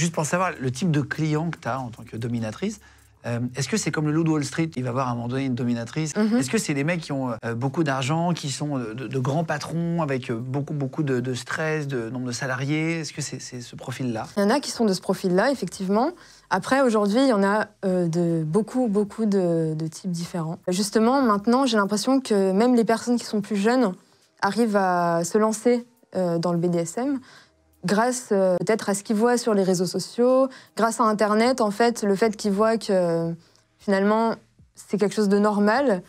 Juste pour savoir, le type de client que tu as en tant que dominatrice, euh, Est-ce que c'est comme le loup de Wall Street Il va avoir à un moment donné une dominatrice? Mhm. Est-ce que c'est des mecs qui ont euh, beaucoup d'argent, qui sont de, grands patrons, avec euh, beaucoup, beaucoup de, de stress, de nombre de salariés? Est-ce que c'est ce profil-là? Il y en a qui sont de ce profil-là, effectivement. Après, aujourd'hui, il y en a euh, de beaucoup, beaucoup de, de types différents. Justement, maintenant, j'ai l'impression que même les personnes qui sont plus jeunes arrivent à se lancer dans le BDSM grâce euh, peut-être à ce qu'ils voient sur les réseaux sociaux, grâce à Internet, en fait, le fait qu'ils voient que finalement c'est quelque chose de normal.